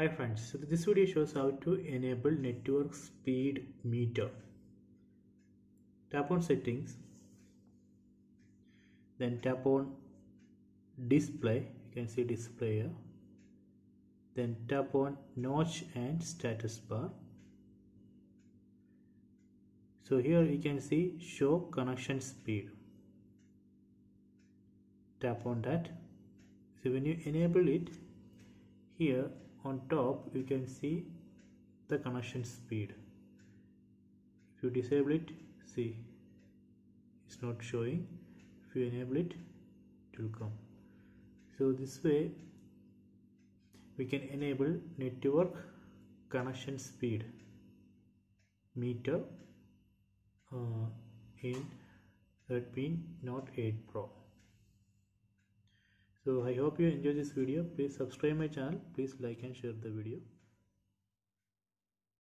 Hi friends, so this video shows how to enable network speed meter. Tap on settings, then tap on display, you can see display here. Then tap on notch and status bar. So here you can see show connection speed. Tap on that. So when you enable it, here on top you can see the connection speed. If you disable it see it's not showing. If you enable it it will come. So this way we can enable network connection speed meter uh, in Redmi Note 8 Pro so i hope you enjoy this video. Please subscribe my channel. Please like and share the video